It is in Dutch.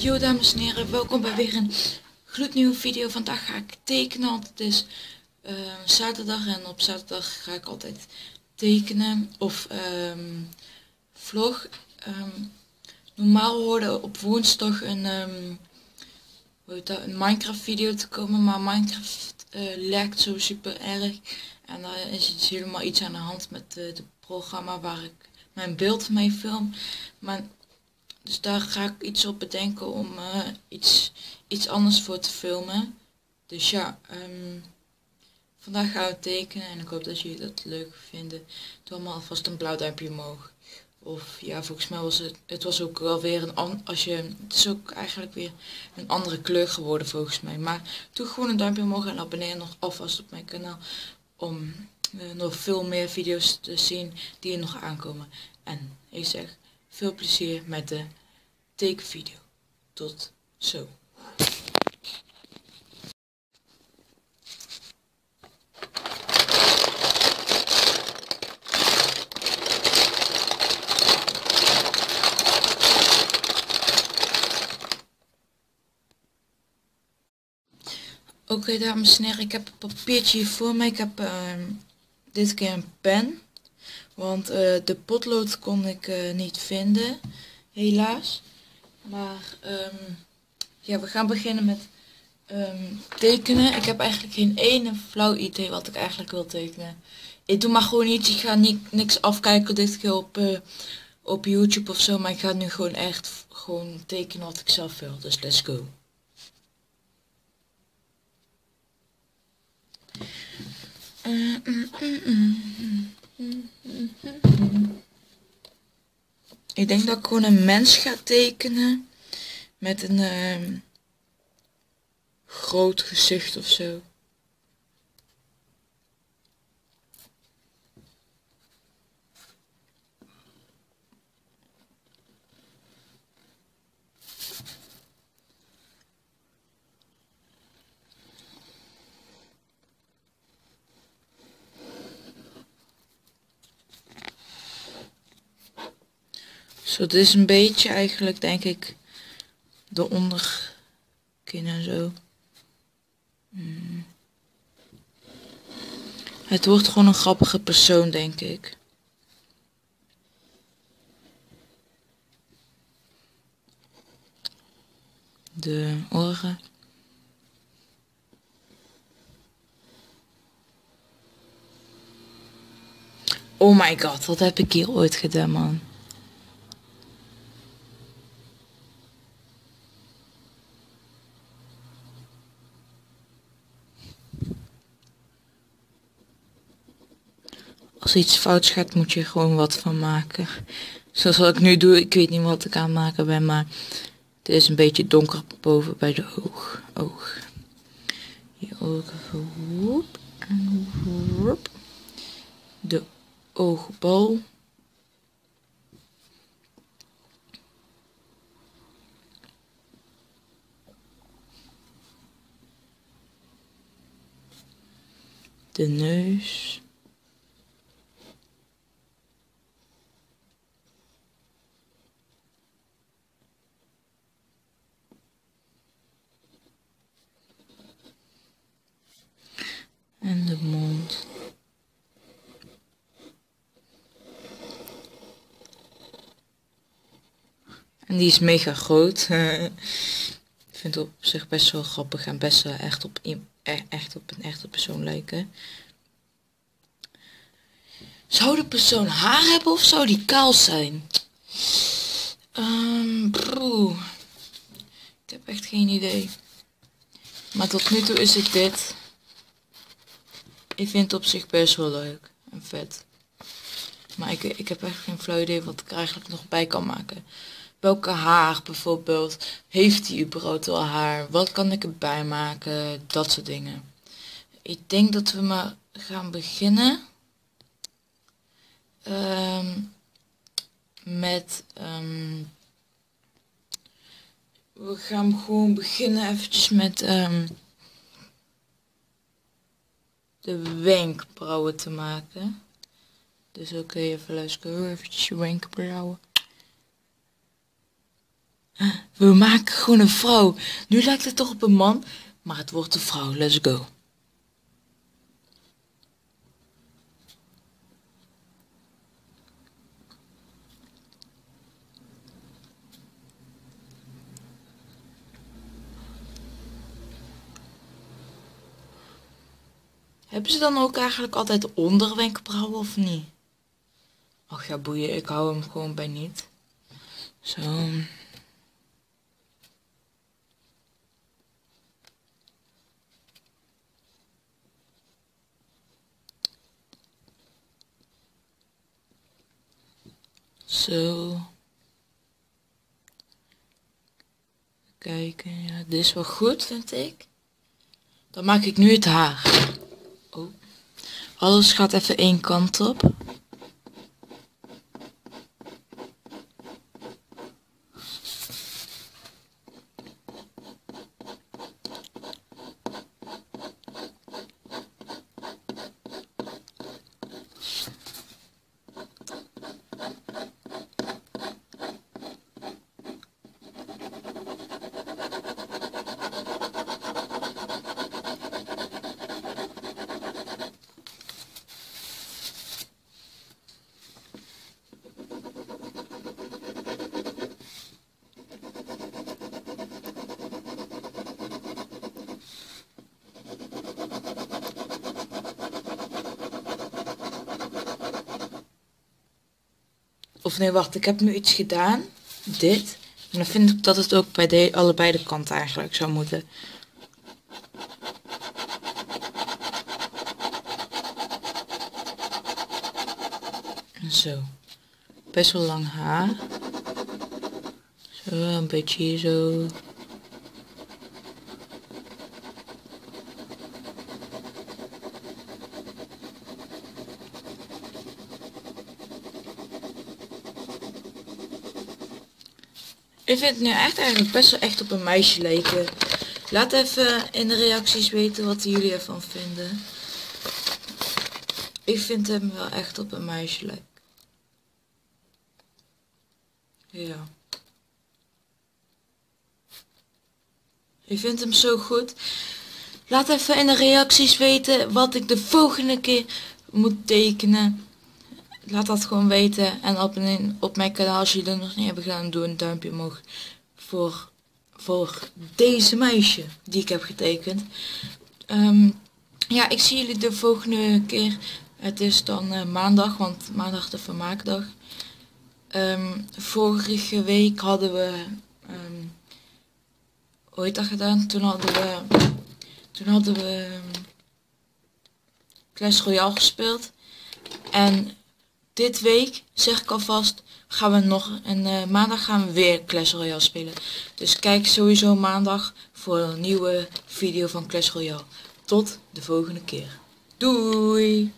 Yo dames en heren, welkom bij weer een gloednieuwe video. Vandaag ga ik tekenen, want het is uh, zaterdag en op zaterdag ga ik altijd tekenen of um, vlog. Um, normaal hoorde op woensdag een, um, dat, een Minecraft video te komen, maar Minecraft uh, lekt zo super erg. En daar is iets, helemaal iets aan de hand met het programma waar ik mijn beeld mee film. Maar dus daar ga ik iets op bedenken om uh, iets, iets anders voor te filmen. Dus ja, um, vandaag gaan we tekenen en ik hoop dat jullie dat leuk vinden. Doe allemaal alvast een blauw duimpje omhoog. Of ja, volgens mij was het, het was ook wel weer een, als je, het is ook eigenlijk weer een andere kleur geworden volgens mij. Maar doe gewoon een duimpje omhoog en abonneer nog alvast op mijn kanaal om uh, nog veel meer video's te zien die er nog aankomen. En ik zeg veel plezier met de tekenvideo. Tot zo. Oké dames en heren, ik heb een papiertje hier voor mij. Ik heb uh, dit keer een pen. Want uh, de potlood kon ik uh, niet vinden, helaas. Maar um, ja, we gaan beginnen met um, tekenen. Ik heb eigenlijk geen ene flauw idee wat ik eigenlijk wil tekenen. Ik doe maar gewoon iets. Ik ga niet, niks afkijken dit keer op, uh, op YouTube of zo. Maar ik ga nu gewoon echt gewoon tekenen wat ik zelf wil. Dus let's go. Mm, mm, mm, ik denk dat ik gewoon een mens ga tekenen met een uh, groot gezicht of zo. Zo, dit is een beetje eigenlijk, denk ik, de onderkin en zo. Hmm. Het wordt gewoon een grappige persoon, denk ik. De oren. Oh my god, wat heb ik hier ooit gedaan, man. Als iets fouts gaat, moet je gewoon wat van maken. Zoals wat ik nu doe, ik weet niet wat ik aan maken ben, maar het is een beetje donker boven bij de oog. oog. Je ogen, woep, en. De oogbal. De neus. en de mond. En die is mega groot. Ik vind het op zich best wel grappig en best wel echt op, e-, echt op een echte persoon lijken. Zou de persoon haar hebben of zou die kaal zijn? Um, Ik heb echt geen idee. Maar tot nu toe is het dit. Ik vind het op zich best wel leuk en vet. Maar ik, ik heb echt geen flauw idee wat ik eigenlijk nog bij kan maken. Welke haar bijvoorbeeld? Heeft hij überhaupt wel haar? Wat kan ik erbij maken? Dat soort dingen. Ik denk dat we maar gaan beginnen. Um, met... Um, we gaan gewoon beginnen eventjes met... Um, de wenkbrauwen te maken. Dus oké, okay, even luisteren. Even je wenkbrauwen. We maken gewoon een vrouw. Nu lijkt het toch op een man, maar het wordt een vrouw. Let's go. Hebben ze dan ook eigenlijk altijd onderwenkbrauwen of niet? Ach ja, boeien, ik hou hem gewoon bij niet. Zo. Zo. Kijken, ja, dit is wel goed, vind ik. Dan maak ik nu het haar. Oh. Alles gaat even één kant op. Of nee, wacht, ik heb nu iets gedaan. Dit. En dan vind ik dat het ook bij de, allebei de kanten eigenlijk zou moeten. Zo. Best wel lang haar. Zo, een beetje hier zo. Ik vind het nu echt eigenlijk best wel echt op een meisje lijken. Laat even in de reacties weten wat jullie ervan vinden. Ik vind hem wel echt op een meisje lijken. Ja. Ik vind hem zo goed. Laat even in de reacties weten wat ik de volgende keer moet tekenen laat dat gewoon weten. En op, een, op mijn kanaal, als jullie dat nog niet hebben gedaan, doe een duimpje omhoog voor, voor deze meisje die ik heb getekend. Ehm, ja, ik zie jullie de volgende keer. Het is dan uh, maandag, want maandag de vermaakdag. Um, vorige week hadden we, um, hoe heet dat gedaan? Toen hadden we, toen hadden we Clash Royale gespeeld. En dit week, zeg ik alvast, gaan we nog en uh, maandag gaan we weer Clash Royale spelen. Dus kijk sowieso maandag voor een nieuwe video van Clash Royale. Tot de volgende keer. Doei!